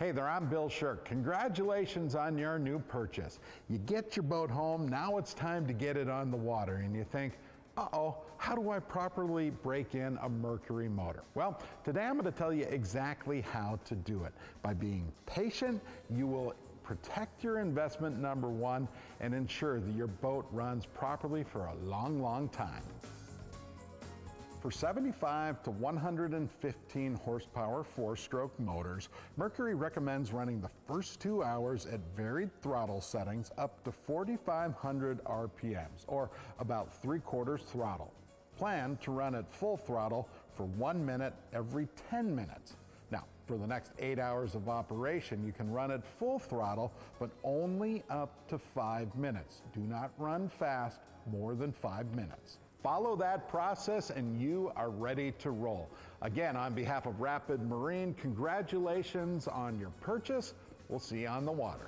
Hey there, I'm Bill Shirk. Congratulations on your new purchase. You get your boat home, now it's time to get it on the water, and you think, uh-oh, how do I properly break in a Mercury motor? Well, today I'm going to tell you exactly how to do it. By being patient, you will protect your investment, number one, and ensure that your boat runs properly for a long, long time. For 75 to 115 horsepower four-stroke motors, Mercury recommends running the first two hours at varied throttle settings up to 4,500 RPMs, or about three-quarters throttle. Plan to run at full throttle for one minute every 10 minutes. Now, for the next eight hours of operation, you can run at full throttle, but only up to five minutes. Do not run fast more than five minutes. Follow that process and you are ready to roll. Again, on behalf of Rapid Marine, congratulations on your purchase. We'll see you on the water.